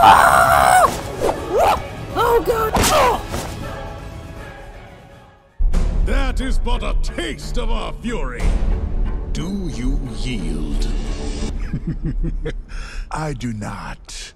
Ah! Oh god! That is but a taste of our fury. Do you yield? I do not.